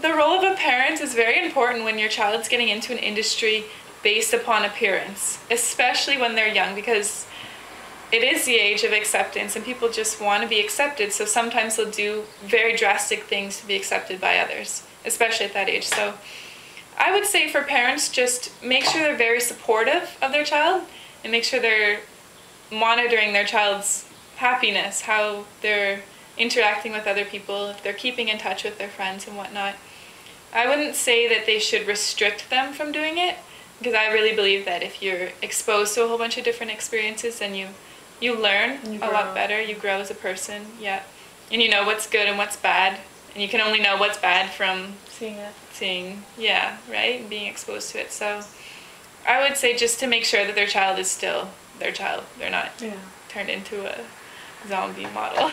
the role of a parent is very important when your child's getting into an industry based upon appearance, especially when they're young, because it is the age of acceptance and people just want to be accepted. So sometimes they'll do very drastic things to be accepted by others, especially at that age. So I would say for parents, just make sure they're very supportive of their child and make sure they're monitoring their child's happiness, how they're interacting with other people, if they're keeping in touch with their friends and whatnot. I wouldn't say that they should restrict them from doing it because I really believe that if you're exposed to a whole bunch of different experiences then you you learn You a lot better, you grow as a person, yeah. And you know what's good and what's bad. And you can only know what's bad from Seeing it. seeing, yeah, right? And being exposed to it. So I would say just to make sure that their child is still their child. They're not Yeah. turned into a zombie model.